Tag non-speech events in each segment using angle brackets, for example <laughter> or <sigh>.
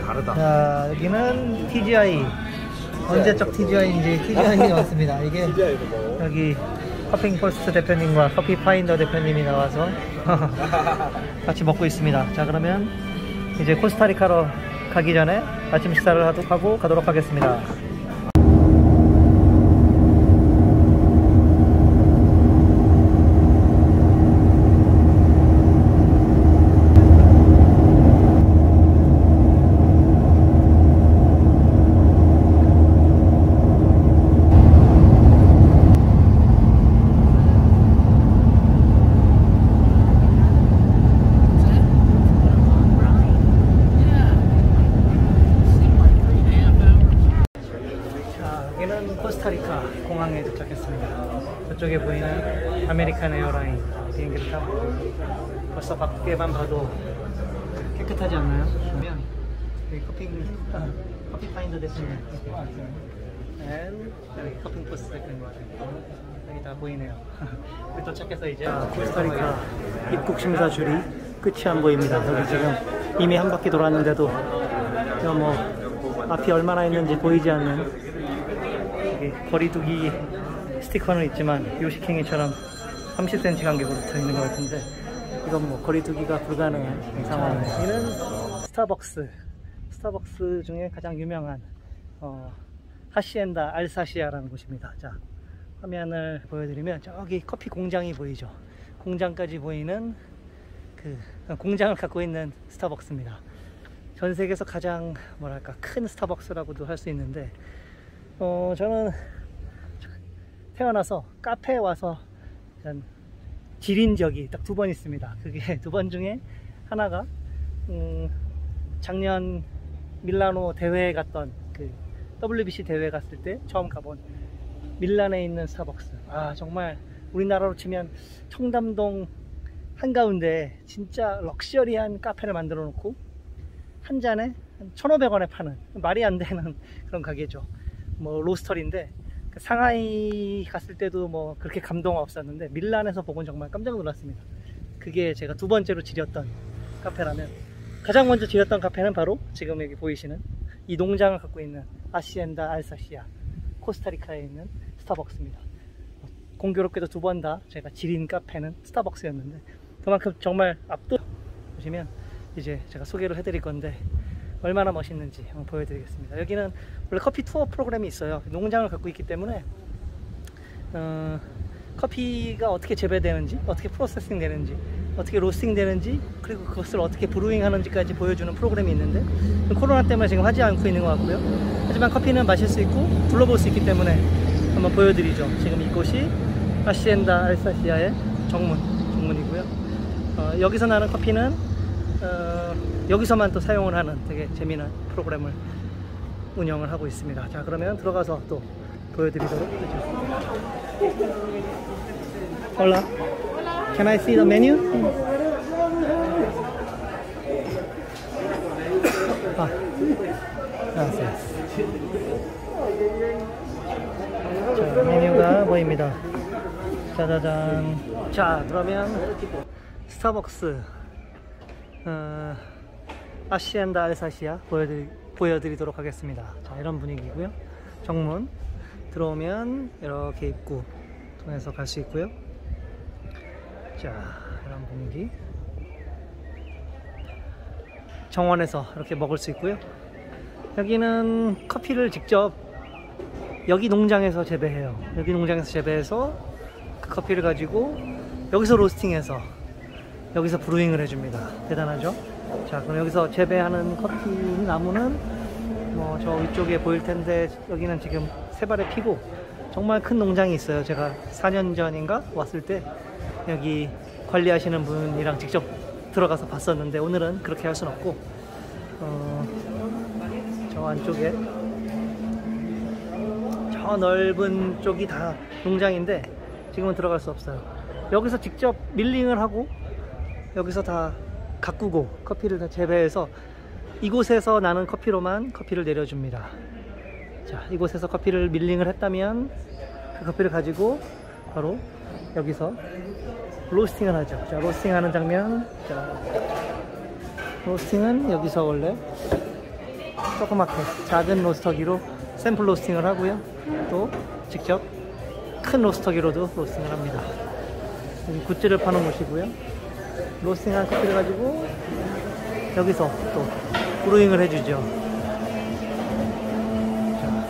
다르다. 자 여기는 TGI 언제적 TGI인지 TGI이 왔습니다. 이게 여기 커피 포스트 대표님과 커피 파인더 대표님이 나와서 <laughs> 같이 먹고 있습니다. 자 그러면 이제 코스타리카로 가기 전에 아침 식사를 하도록 하고 가도록 하겠습니다 자, 여기는 코스타리카 공항에 도착했습니다. 보이는 아메리칸 에어라인 비행기를 타고 벌써 밖에만 봐도 깨끗하지 않나요? 그러면 여기 커피, 아, 커피 파인더 됐습니다. 여기 커피 포스트 대표님 여기 다 보이네요. <laughs> 우리 도착해서 이제 코스타리카 입국 심사 줄이 끝이 안 보입니다. 여기 지금 이미 한 바퀴 돌았는데도 저뭐 앞이 얼마나 있는지 보이지 않는 거리두기 스티커는 있지만 요식행위처럼 30cm 간격으로 붙어 있는 것 같은데 이건 뭐 거리두기가 불가능한 상황이에요. 이는 스타벅스. 스타벅스 중에 가장 유명한 어, 하시엔다 알사시아라는 곳입니다. 자, 화면을 보여드리면 저기 커피 공장이 보이죠. 공장까지 보이는 그 공장을 갖고 있는 스타벅스입니다. 전 세계에서 가장 뭐랄까 큰 스타벅스라고도 할 수 있는데 어 저는 태어나서 카페에 와서 전 지린 적이 딱 두 번 있습니다. 그게 <laughs> 두 번 중에 하나가 음 작년 밀라노 대회에 갔던 그 WBC 대회 갔을 때 처음 가본 밀란에 있는 스타벅스. 아 정말 우리나라로 치면 청담동 한가운데 진짜 럭셔리한 카페를 만들어 놓고 한 잔에 한 1,500원에 파는 말이 안 되는 <laughs> 그런 가게죠. 뭐 로스터인데 그 상하이 갔을 때도 뭐 그렇게 감동 없었는데 밀란에서 보곤 정말 깜짝 놀랐습니다. 그게 제가 두 번째로 지렸던 카페라면 가장 먼저 지렸던 카페는 바로 지금 여기 보이시는 이 농장을 갖고 있는 아시엔다 알사시아 코스타리카에 있는 스타벅스입니다. 공교롭게도 두 번 다 제가 지린 카페는 스타벅스였는데 그만큼 정말 압도 보시면 이제 제가 소개를 해드릴 건데 얼마나 멋있는지 한번 보여드리겠습니다. 여기는 원래 커피 투어 프로그램이 있어요. 농장을 갖고 있기 때문에 어, 커피가 어떻게 재배되는지, 어떻게 프로세싱 되는지, 어떻게 로스팅 되는지, 그리고 그것을 어떻게 브루잉 하는지까지 보여주는 프로그램이 있는데 코로나 때문에 지금 하지 않고 있는 것 같고요. 하지만 커피는 마실 수 있고 둘러볼 수 있기 때문에 한번 보여드리죠. 지금 이곳이 아시엔다 알사시아의 정문, 정문이고요. 어, 여기서 나는 커피는 어, 여기서만 또 사용을 하는 되게 재미난 프로그램을 운영을 하고 있습니다. 자, 그러면 들어가서 또 보여드리도록 하죠. Hola. Can I see the menu? 아. 자, 메뉴가 보입니다. 짜자잔. 자, 그러면 스타벅스 어, 아시엔다 알사시아 보여드리, 보여드리도록 하겠습니다. 자, 이런 분위기고요. 정문 들어오면 이렇게 입구 통해서 갈 수 있고요. 자, 이런 분위기. 정원에서 이렇게 먹을 수 있고요. 여기는 커피를 직접 여기 농장에서 재배해요. 여기 농장에서 재배해서 그 커피를 가지고 여기서 로스팅해서 여기서 브루잉을 해줍니다. 대단하죠? 자, 그럼 여기서 재배하는 커피 나무는 뭐 저 위쪽에 보일 텐데 여기는 지금 세 발에 피고 정말 큰 농장이 있어요. 제가 4년 전인가 왔을 때 여기 관리하시는 분이랑 직접 들어가서 봤었는데 오늘은 그렇게 할 수는 없고 어, 저 안쪽에 저 넓은 쪽이 다 농장인데 지금은 들어갈 수 없어요. 여기서 직접 밀링을 하고 여기서 다 가꾸고 커피를 다 재배해서 이곳에서 나는 커피로만 커피를 내려줍니다. 자, 이곳에서 커피를 밀링을 했다면 그 커피를 가지고 바로 여기서 로스팅을 하죠. 자, 로스팅 하는 장면. 자, 로스팅은 여기서 원래 조그맣게 작은 로스터기로 샘플 로스팅을 하고요. 또 직접 큰 로스터기로도 로스팅을 합니다. 굿즈를 파는 곳이고요. 로스팅한 커피를 가지고 여기서 또 brewing을 해주죠. 자,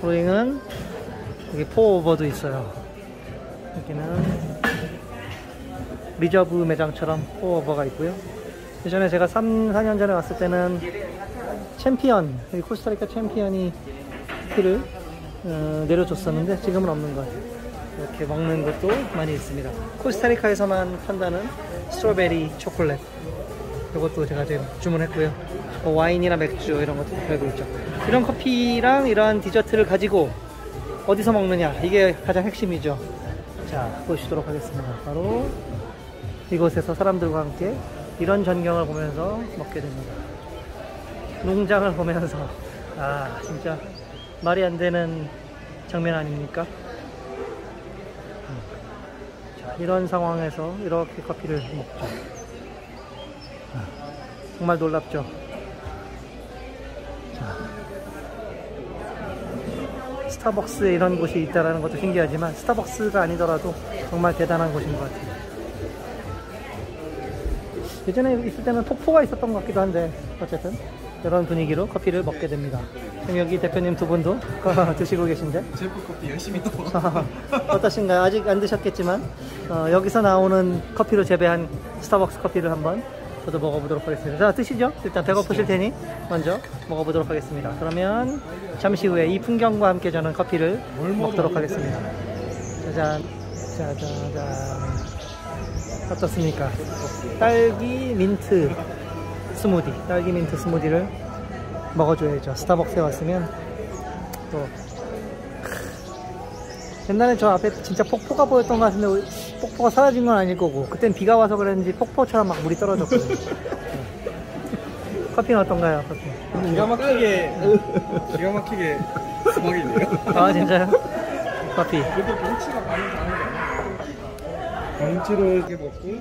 brewing은 여기 포오버도 있어요. 여기는 Reserve 매장처럼 포오버가 있고요. 예전에 제가 3, 4년 전에 왔을 때는 챔피언, 코스타리카 챔피언이 티를 어, 내려줬었는데 지금은 없는 것. 이렇게 먹는 것도 많이 있습니다. 코스타리카에서만 판다는 스트로베리 초콜릿. 이것도 제가 지금 주문했고요. 뭐 와인이나 맥주 이런 것도 팔고 있죠. 이런 커피랑 이런 디저트를 가지고 어디서 먹느냐 이게 가장 핵심이죠. 자 보시도록 하겠습니다. 바로 이곳에서 사람들과 함께 이런 전경을 보면서 먹게 됩니다. 농장을 보면서 아 진짜 말이 안 되는 장면 아닙니까? 자, 이런 상황에서 이렇게 커피를 먹죠. 아, 정말 놀랍죠. 자, 스타벅스에 이런 곳이 있다는 것도 신기하지만 스타벅스가 아니더라도 정말 대단한 곳인 것 같아요. 예전에 있을 때는 폭포가 있었던 것 같기도 한데 어쨌든 이런 분위기로 커피를 먹게 됩니다. 지금 여기 대표님 두 분도 <laughs> 드시고 계신데 제프 커피 열심히 또 <laughs> 어떠신가요? 아직 안 드셨겠지만 어, 여기서 나오는 커피로 재배한 스타벅스 커피를 한번 저도 먹어보도록 하겠습니다. 자 드시죠. 일단 배고프실 테니 먼저 먹어보도록 하겠습니다. 그러면 잠시 후에 이 풍경과 함께 저는 커피를 먹도록 하겠습니다. 짜잔, 짜자잔. 어떻습니까? 딸기 민트 스무디, 딸기 민트 스무디를 먹어줘야죠. 스타벅스에 왔으면 또 옛날에 저 앞에 진짜 폭포가 보였던 것 같은데 폭포가 사라진 건 아닐 거고 그땐 비가 와서 그랬는지 폭포처럼 막 물이 떨어졌거든요. <laughs> 네. 커피는 어떤가요? 커피? 기가 막히게 기가 막히게 수박이네요 아 진짜요? 커피. 그래도 경치가 많이 다른 거 아니야? 경치로 이렇게 먹고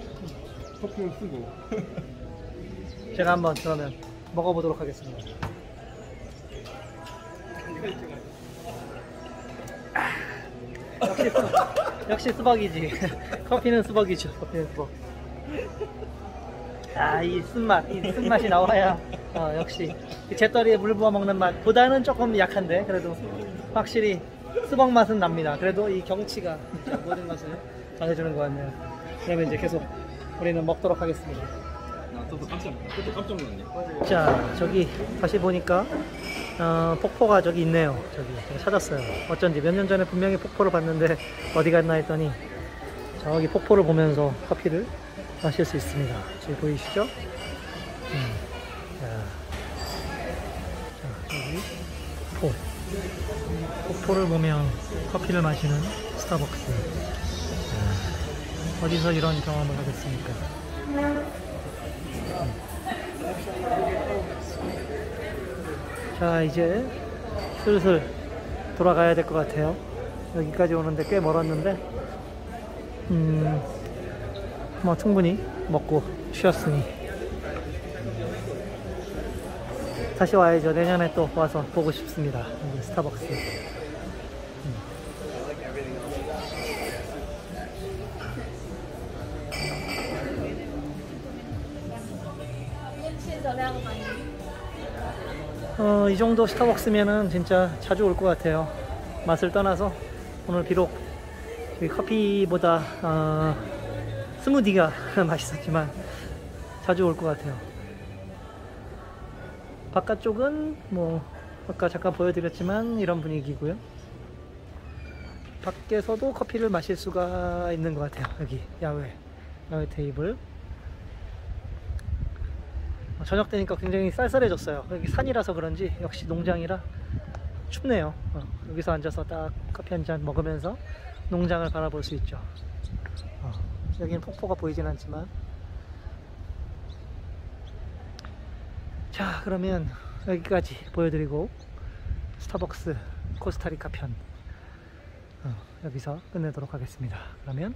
커피를 쓰고 제가 한번 그러면 먹어보도록 하겠습니다. 아, 역시 수박, 역시 수박이지. <laughs> 커피는 수박이죠. 커피는 수박. 아, 이 쓴맛, 이 쓴맛이 나와야 어, 역시 이 재떨이에 물 부어 먹는 맛보다는 조금 약한데 그래도 확실히 수박 맛은 납니다. 그래도 이 경치가 모든 것을 전해주는 것 같네요. 그러면 이제 계속 우리는 먹도록 하겠습니다. 나 저도 깜짝 그것도 깜짝 놀랐네 자 저기 다시 보니까 어, 폭포가 저기 있네요 저기 제가 찾았어요 어쩐지 몇 년 전에 분명히 폭포를 봤는데 어디 갔나 했더니 저기 폭포를 보면서 커피를 마실 수 있습니다 지금 보이시죠? 음. 폭포를 보며 커피를 마시는 스타벅스 자, 어디서 이런 경험을 하겠습니까? 자 이제 슬슬 돌아가야 될 것 같아요. 여기까지 오는데 꽤 멀었는데. 음뭐 충분히 먹고 쉬었으니. 다시 와야죠. 내년에 또 와서 보고 싶습니다. 스타벅스 어, 이 정도 스타벅스면은 진짜 자주 올 것 같아요. 맛을 떠나서 오늘 비록 커피보다 어, 스무디가 <laughs> 맛있었지만 자주 올 것 같아요. 바깥쪽은 뭐 아까 잠깐 보여드렸지만 이런 분위기고요. 밖에서도 커피를 마실 수가 있는 것 같아요. 여기 야외 야외 테이블. 어, 저녁 되니까 굉장히 쌀쌀해졌어요. 여기 산이라서 그런지 역시 농장이라 춥네요. 어, 여기서 앉아서 딱 커피 한 잔 먹으면서 농장을 바라볼 수 있죠. 어, 여기는 폭포가 보이진 않지만. 자, 그러면 여기까지 보여드리고 스타벅스 코스타리카 편 어, 여기서 끝내도록 하겠습니다. 그러면